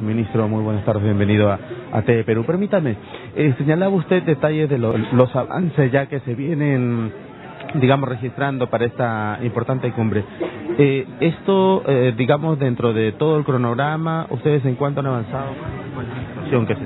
Ministro, muy buenas tardes, bienvenido a, a TV Perú. Permítame, eh, señalaba usted detalles de lo, los avances ya que se vienen, digamos, registrando para esta importante cumbre. Eh, esto, eh, digamos, dentro de todo el cronograma, ¿ustedes en cuánto han avanzado? ¿Cuál es la situación que se?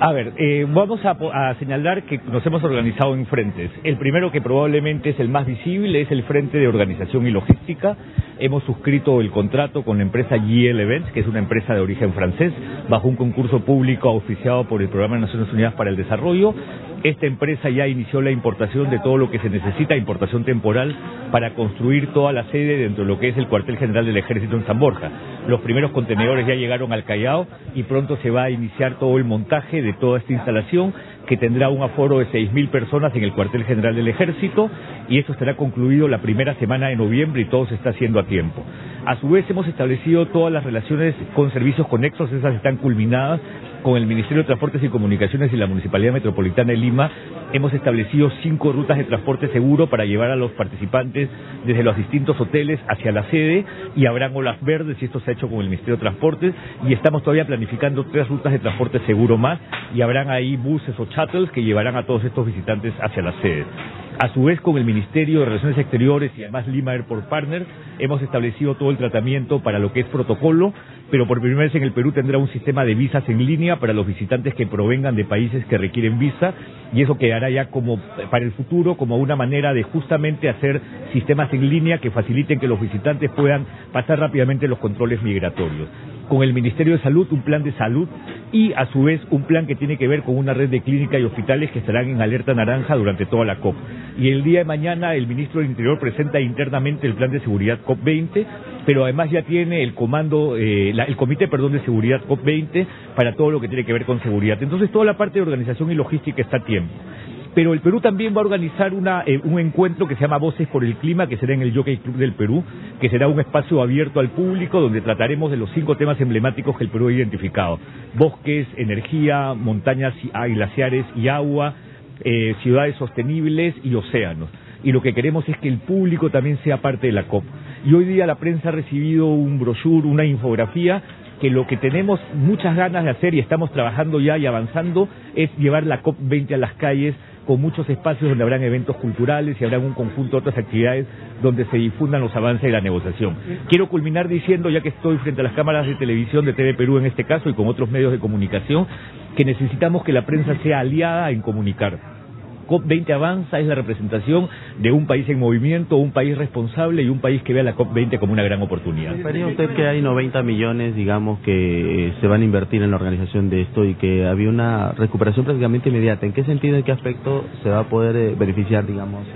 A ver, eh, vamos a, a, señalar que nos hemos organizado en frentes. El primero, que probablemente es el más visible, es el Frente de Organización y Logística. Hemos suscrito el contrato con la empresa GL Events, que es una empresa de origen francés, bajo un concurso público auspiciado por el Programa de Naciones Unidas para el Desarrollo. Esta empresa ya inició la importación de todo lo que se necesita, importación temporal, para construir toda la sede dentro de lo que es el cuartel general del ejército en San Borja. Los primeros contenedores ya llegaron al Callao y pronto se va a iniciar todo el montaje de toda esta instalación que tendrá un aforo de 6.000 personas en el cuartel general del ejército y eso estará concluido la primera semana de noviembre y todo se está haciendo a tiempo. A su vez hemos establecido todas las relaciones con servicios conexos, esas están culminadas con el Ministerio de Transportes y Comunicaciones y la Municipalidad Metropolitana de Lima hemos establecido cinco rutas de transporte seguro para llevar a los participantes desde los distintos hoteles hacia la sede y habrán olas verdes y esto se ha hecho con el Ministerio de Transportes y estamos todavía planificando tres rutas de transporte seguro más y habrán ahí buses o shuttles que llevarán a todos estos visitantes hacia la sede. A su vez, con el Ministerio de Relaciones Exteriores y además Lima Airport Partner, hemos establecido todo el tratamiento para lo que es protocolo, pero por primera vez en el Perú tendrá un sistema de visas en línea para los visitantes que provengan de países que requieren visa y eso quedará ya como para el futuro como una manera de justamente hacer sistemas en línea que faciliten que los visitantes puedan pasar rápidamente los controles migratorios con el Ministerio de Salud un plan de salud y a su vez un plan que tiene que ver con una red de clínicas y hospitales que estarán en alerta naranja durante toda la COP. Y el día de mañana el ministro del Interior presenta internamente el plan de seguridad COP20, pero además ya tiene el comando, eh, la, el comité, perdón, de seguridad COP20 para todo lo que tiene que ver con seguridad. Entonces toda la parte de organización y logística está a tiempo pero el Perú también va a organizar una, eh, un encuentro que se llama Voces por el Clima, que será en el Jockey Club del Perú, que será un espacio abierto al público donde trataremos de los cinco temas emblemáticos que el Perú ha identificado. Bosques, energía, montañas glaciares y agua, eh, ciudades sostenibles y océanos. Y lo que queremos es que el público también sea parte de la COP. Y hoy día la prensa ha recibido un brochure, una infografía que lo que tenemos muchas ganas de hacer y estamos trabajando ya y avanzando es llevar la COP20 a las calles con muchos espacios donde habrán eventos culturales y habrán un conjunto de otras actividades donde se difundan los avances de la negociación. Quiero culminar diciendo, ya que estoy frente a las cámaras de televisión de TV Perú en este caso y con otros medios de comunicación, que necesitamos que la prensa sea aliada en comunicar COP20 avanza es la representación de un país en movimiento, un país responsable y un país que vea la COP20 como una gran oportunidad. ¿Sabía usted que hay 90 millones, digamos, que eh, se van a invertir en la organización de esto y que había una recuperación prácticamente inmediata? ¿En qué sentido, en qué aspecto se va a poder eh, beneficiar, digamos?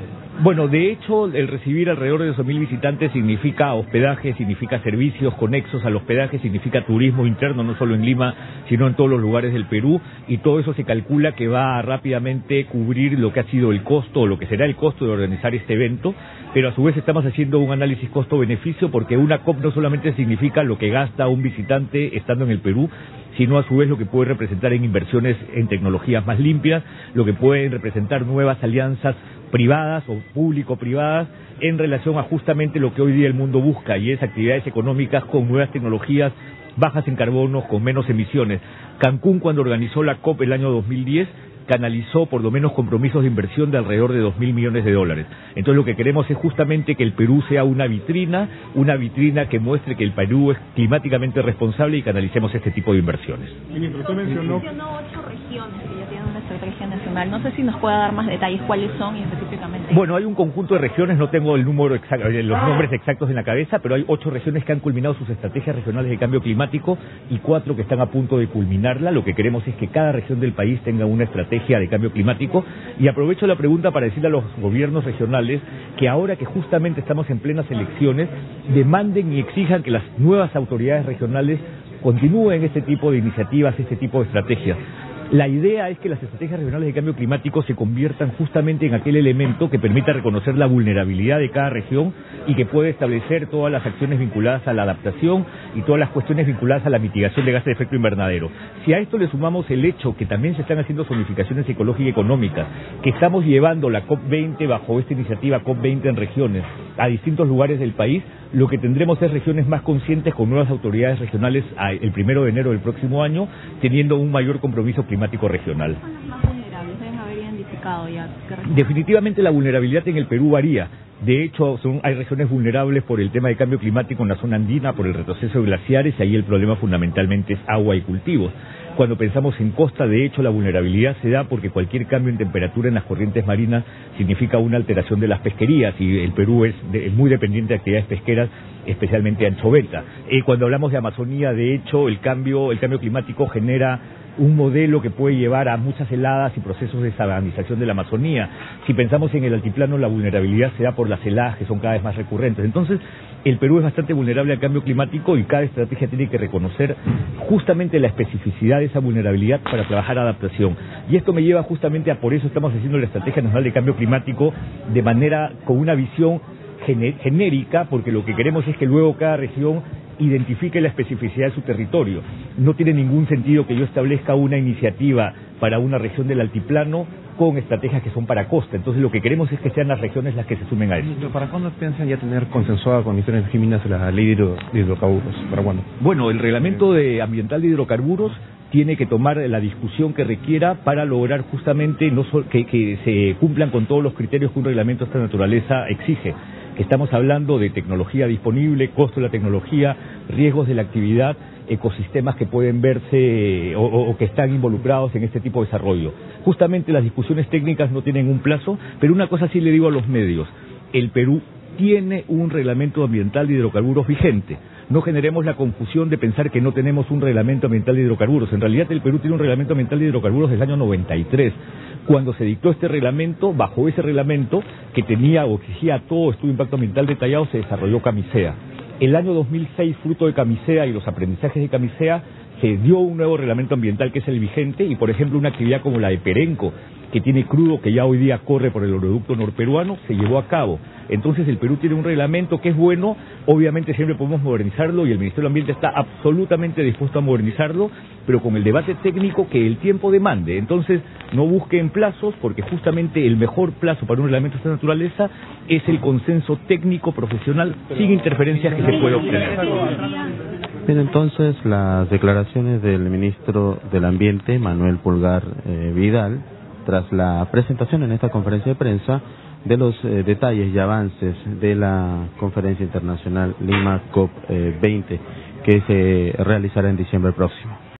Bueno, de hecho, el recibir alrededor de 2.000 visitantes significa hospedaje, significa servicios conexos al hospedaje, significa turismo interno, no solo en Lima, sino en todos los lugares del Perú, y todo eso se calcula que va a rápidamente cubrir lo que ha sido el costo o lo que será el costo de organizar este evento, pero a su vez estamos haciendo un análisis costo-beneficio porque una COP no solamente significa lo que gasta un visitante estando en el Perú, sino a su vez lo que puede representar en inversiones en tecnologías más limpias, lo que pueden representar nuevas alianzas privadas o público-privadas en relación a justamente lo que hoy día el mundo busca y es actividades económicas con nuevas tecnologías bajas en carbono, con menos emisiones. Cancún cuando organizó la COP el año 2010 canalizó por lo menos compromisos de inversión de alrededor de dos mil millones de dólares. Entonces lo que queremos es justamente que el Perú sea una vitrina, una vitrina que muestre que el Perú es climáticamente responsable y canalicemos este tipo de inversiones. Ministro, usted mencionó... ocho regiones estrategia nacional. No sé si nos puede dar más detalles cuáles son y específicamente. Bueno, hay un conjunto de regiones, no tengo el número exacto, eh, los nombres exactos en la cabeza, pero hay ocho regiones que han culminado sus estrategias regionales de cambio climático y cuatro que están a punto de culminarla. Lo que queremos es que cada región del país tenga una estrategia de cambio climático y aprovecho la pregunta para decirle a los gobiernos regionales que ahora que justamente estamos en plenas elecciones, demanden y exijan que las nuevas autoridades regionales continúen este tipo de iniciativas, este tipo de estrategias. La idea es que las estrategias regionales de cambio climático se conviertan justamente en aquel elemento que permita reconocer la vulnerabilidad de cada región y que pueda establecer todas las acciones vinculadas a la adaptación y todas las cuestiones vinculadas a la mitigación de gases de efecto invernadero. Si a esto le sumamos el hecho que también se están haciendo zonificaciones ecológicas y económicas, que estamos llevando la COP20 bajo esta iniciativa COP20 en regiones a distintos lugares del país, lo que tendremos es regiones más conscientes con nuevas autoridades regionales el primero de enero del próximo año, teniendo un mayor compromiso climático regional. Definitivamente la vulnerabilidad en el Perú varía. De hecho, son, hay regiones vulnerables por el tema de cambio climático en la zona andina, por el retroceso de glaciares, y ahí el problema fundamentalmente es agua y cultivos. Cuando pensamos en costa, de hecho, la vulnerabilidad se da porque cualquier cambio en temperatura en las corrientes marinas significa una alteración de las pesquerías y el Perú es, muy dependiente de actividades pesqueras, especialmente anchoveta. Eh, cuando hablamos de Amazonía, de hecho, el cambio, el cambio climático genera un modelo que puede llevar a muchas heladas y procesos de sabanización de la Amazonía. Si pensamos en el altiplano, la vulnerabilidad se da por las heladas que son cada vez más recurrentes. Entonces, el Perú es bastante vulnerable al cambio climático y cada estrategia tiene que reconocer justamente la especificidad de esa vulnerabilidad para trabajar adaptación. Y esto me lleva justamente a por eso estamos haciendo la Estrategia Nacional de Cambio Climático de manera con una visión genérica, porque lo que queremos es que luego cada región identifique la especificidad de su territorio. No tiene ningún sentido que yo establezca una iniciativa para una región del altiplano con estrategias que son para costa. Entonces lo que queremos es que sean las regiones las que se sumen a eso. ¿Para cuándo piensan ya tener consensuada con Giminas la ley de hidrocarburos? ¿Para cuándo? Bueno, el reglamento de ambiental de hidrocarburos tiene que tomar la discusión que requiera para lograr justamente no que, que se cumplan con todos los criterios que un reglamento de esta naturaleza exige estamos hablando de tecnología disponible, costo de la tecnología, riesgos de la actividad, ecosistemas que pueden verse o, que están involucrados en este tipo de desarrollo. Justamente las discusiones técnicas no tienen un plazo, pero una cosa sí le digo a los medios, el Perú tiene un reglamento ambiental de hidrocarburos vigente. No generemos la confusión de pensar que no tenemos un reglamento ambiental de hidrocarburos. En realidad el Perú tiene un reglamento ambiental de hidrocarburos desde el año 93 cuando se dictó este reglamento, bajo ese reglamento que tenía o exigía todo estudio de impacto ambiental detallado, se desarrolló Camisea. El año 2006, fruto de Camisea y los aprendizajes de Camisea, se dio un nuevo reglamento ambiental que es el vigente y, por ejemplo, una actividad como la de Perenco, que tiene crudo, que ya hoy día corre por el oleoducto norperuano, se llevó a cabo. Entonces el Perú tiene un reglamento que es bueno, obviamente siempre podemos modernizarlo y el Ministerio del Ambiente está absolutamente dispuesto a modernizarlo, pero con el debate técnico que el tiempo demande. Entonces no busquen plazos porque justamente el mejor plazo para un reglamento de esta naturaleza es el consenso técnico profesional sin interferencias que se puede obtener. Bien, entonces las declaraciones del ministro del Ambiente, Manuel Pulgar eh, Vidal, tras la presentación en esta conferencia de prensa de los eh, detalles y avances de la conferencia internacional Lima COP 20 que se realizará en diciembre próximo.